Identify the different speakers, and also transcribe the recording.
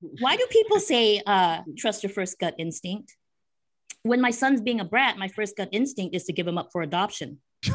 Speaker 1: Why do people say uh, trust your first gut instinct? When my son's being a brat, my first gut instinct is to give him up for adoption.